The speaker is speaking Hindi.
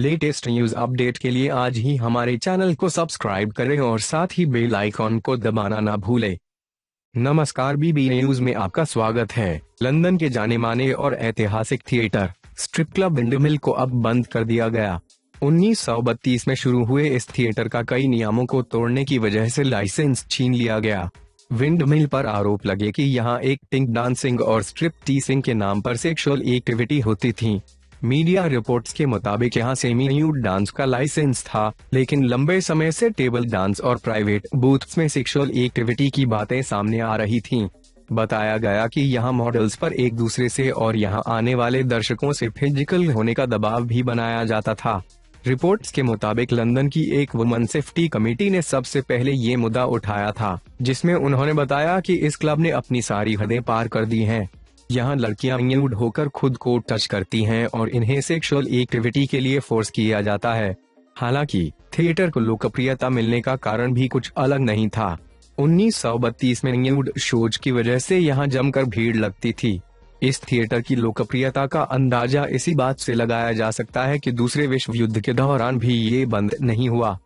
लेटेस्ट न्यूज़ अपडेट के लिए आज ही हमारे चैनल को सब्सक्राइब करें और साथ ही बेल आइकॉन को दबाना ना भूलें। नमस्कार बीबी न्यूज़ में आपका स्वागत है। लंदन के जाने माने और ऐतिहासिक थिएटर स्ट्रिप क्लब विंडमिल को अब बंद कर दिया गया। 1932 में शुरू हुए इस थिएटर का कई नियमों को तोड़ने की वजह से लाइसेंस छीन लिया गया। विंडमिल पर आरोप लगे कि यहाँ एक टिंक डांसिंग और स्ट्रिप टीसिंग के नाम पर सेक्सुअल एक्टिविटी होती थी। मीडिया रिपोर्ट्स के मुताबिक यहाँ सेमी न्यूड डांस का लाइसेंस था, लेकिन लंबे समय से टेबल डांस और प्राइवेट बूथ्स में सेक्सुअल एक्टिविटी की बातें सामने आ रही थीं। बताया गया कि यहाँ मॉडल्स पर एक दूसरे से और यहाँ आने वाले दर्शकों से फ़िज़िकल होने का दबाव भी बनाया जाता था रिपोर्ट्स के मुताबिक लंदन की एक वुमन सेफ्टी कमेटी ने सबसे पहले ये मुद्दा उठाया था, जिसमें उन्होंने बताया कि इस क्लब ने अपनी सारी हदें पार कर दी हैं यहाँ लड़कियाँ न्यूड होकर खुद को टच करती हैं और इन्हें सेक्सुअल एक्टिविटी के लिए फोर्स किया जाता है। हालाँकि, थिएटर को लोकप्रियता मिलने का कारण भी कुछ अलग नहीं था। 1932 में न्यूड शोज़ की वजह से यहाँ जमकर भीड़ लगती थी। इस थिएटर की लोकप्रियता का अंदाज़ा इसी बात से लगाया जा सकता है कि दूसरे विश्व युद्ध के दौरान भी ये बंद नहीं हुआ।